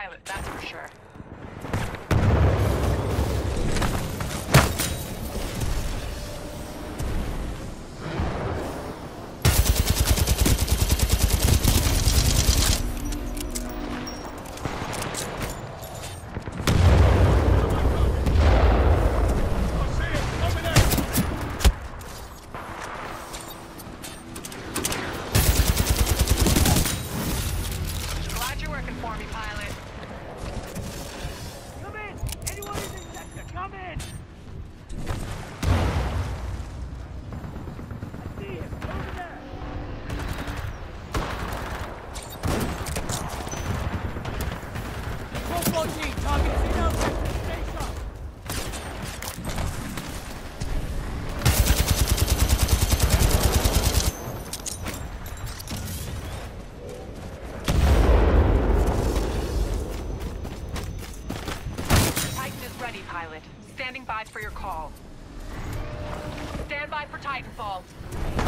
pilot. That's eyes for your call. Stand by for Titanfall.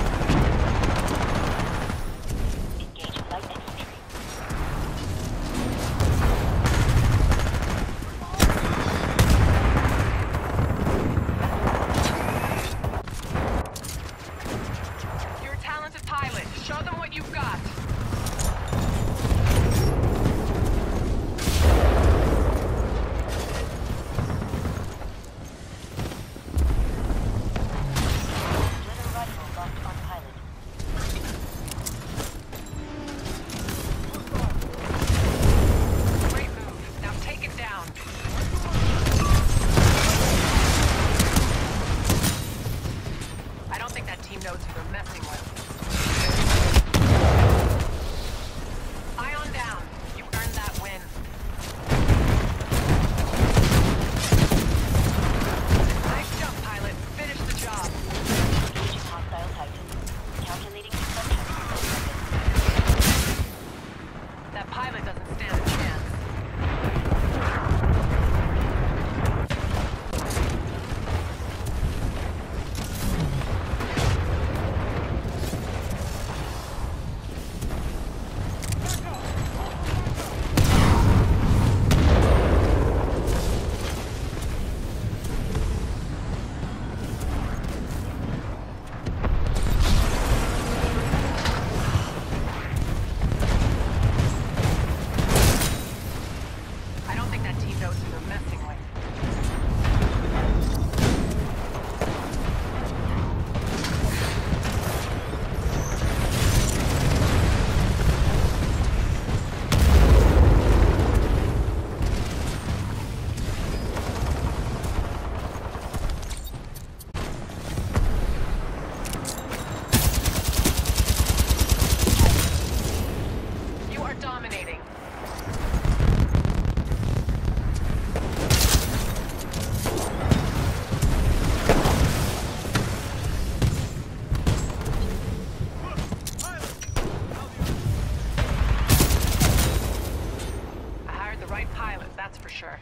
that's for sure.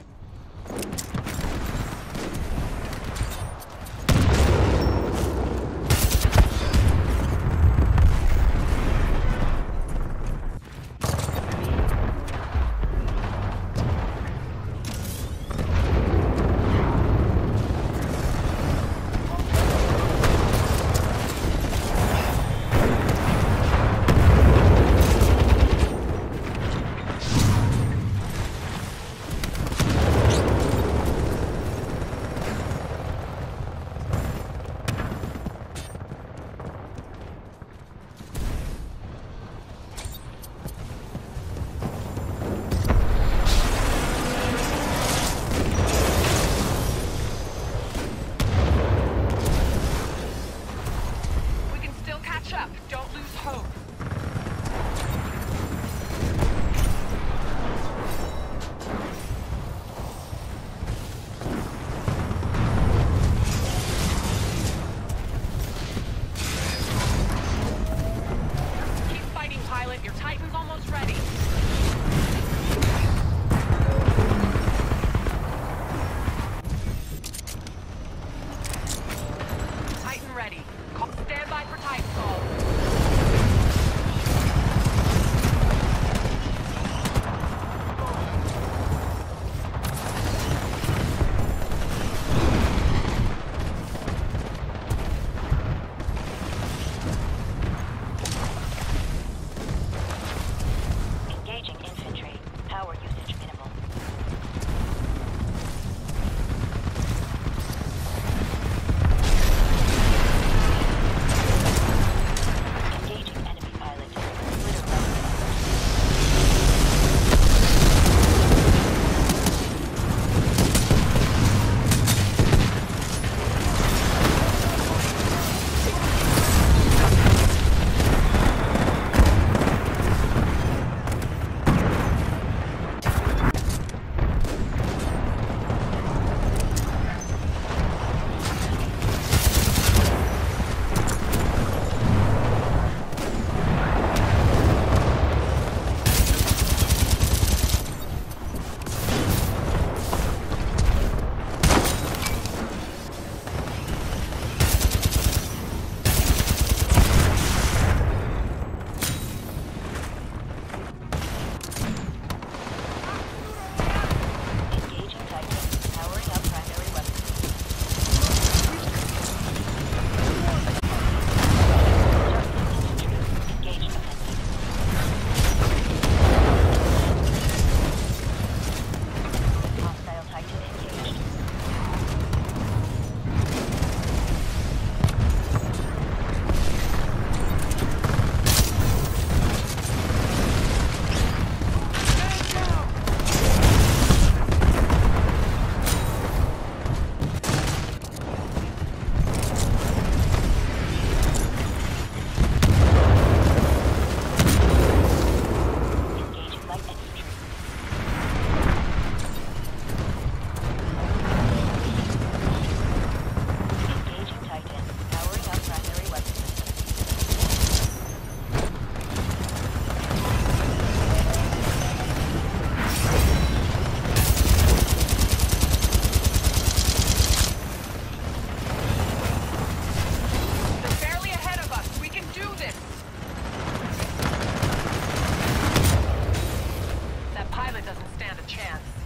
stand a chance.